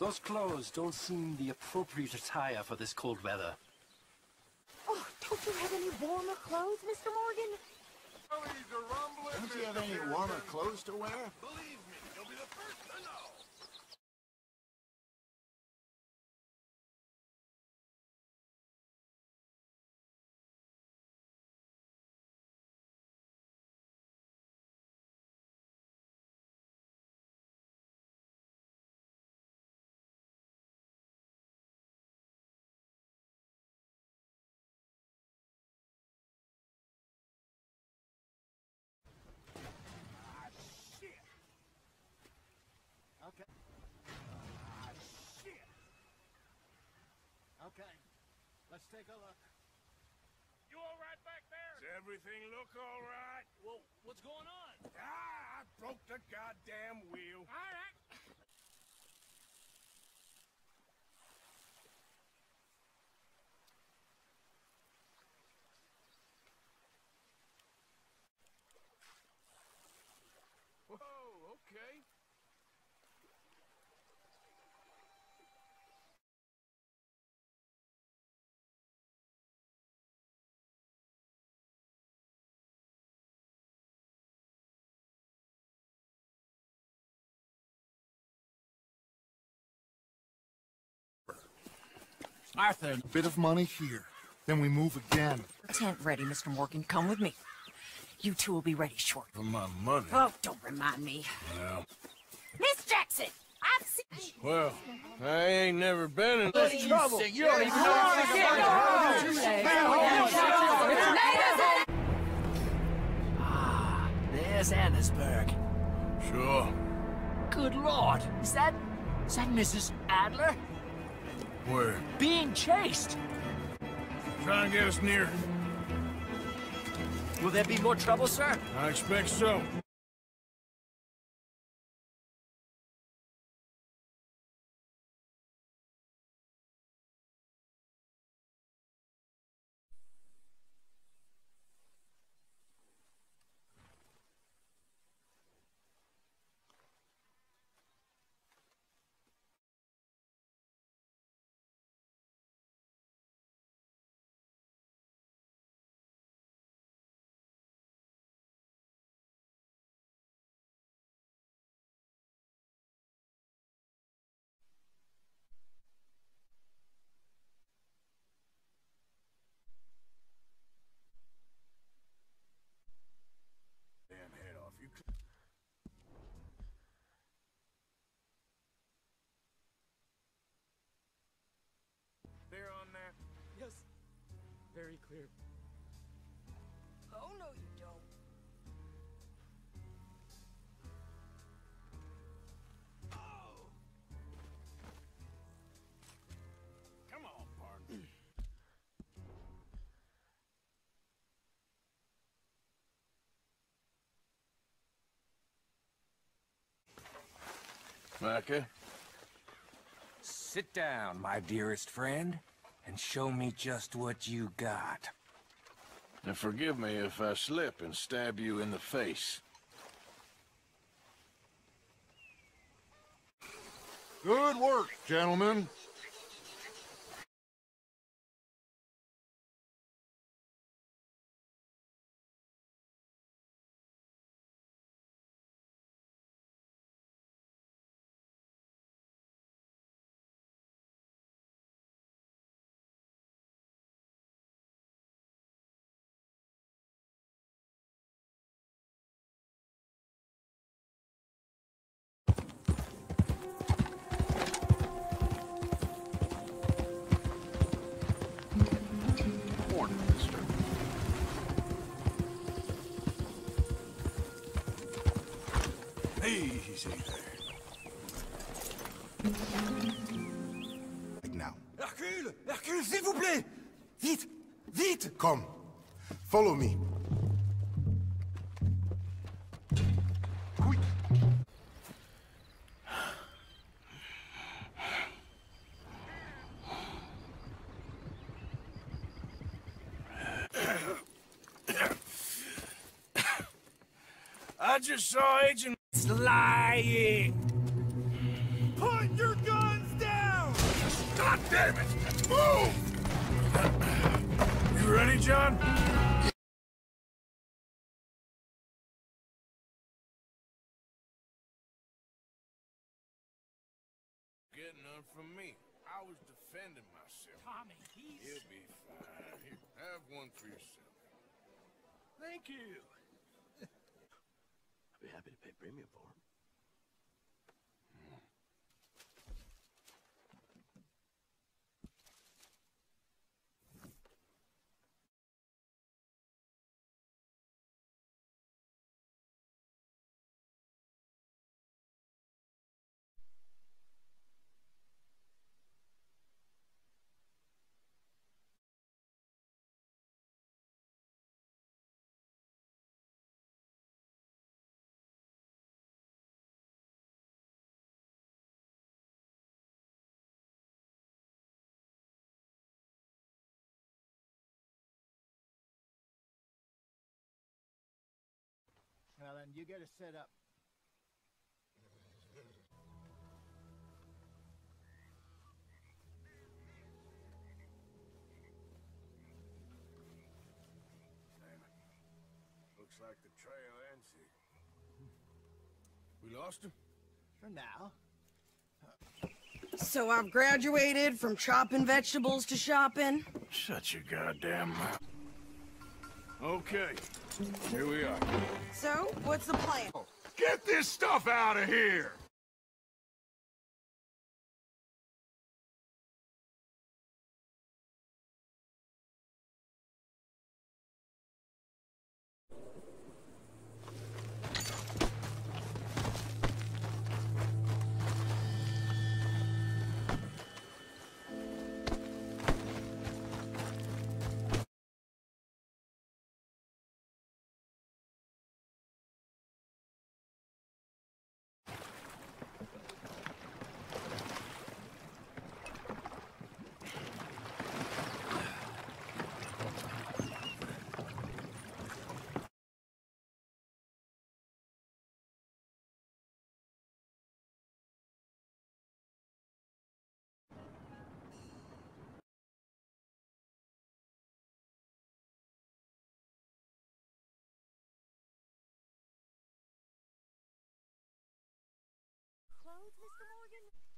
Those clothes don't seem the appropriate attire for this cold weather. Oh, don't you have any warmer clothes, Mr. Morgan? Don't you have any warmer clothes to wear? Let's take a look. You all right back there? Does everything look all right? Well, what's going on? Ah, I broke the goddamn wheel. All right. Whoa, okay. Arthur. A bit of money here. Then we move again. Tent ready, Mr. Morgan. Come with me. You two will be ready shortly. For my money. Oh, don't remind me. Well, Miss Jackson, I've seen... well, I ain't never been in this Trouble. You don't even know Ah, there's Annesburg. Sure. Good lord, is that... is that Mrs. Adler? Where? Being chased. Trying to get us near. Will there be more trouble, sir? I expect so. Very clear. Oh, no, you don't. Oh! Come on, partner. Micah? Sit down, my dearest friend, and show me just what you got. And forgive me if I slip and stab you in the face. Good work, gentlemen. Easy there. Right now. Hercule Hercule, s'il vous plaît Vite Vite Come. Follow me. Quick. I just saw Agent lying. Put your guns down! God damn it! Move! You ready, John? Getting none from me. I was defending myself. Tommy, he's... He'll be fine. Here, have one for yourself. Thank you. I'd be happy to pay premium for him. Well, you gotta set up. Looks like the trail ends here. We lost him? For now. So I've graduated from chopping vegetables to shopping. Shut your goddamn mouth. Okay, here we are. So, what's the plan? Get this stuff out of here! Clothes, Mr. Morgan?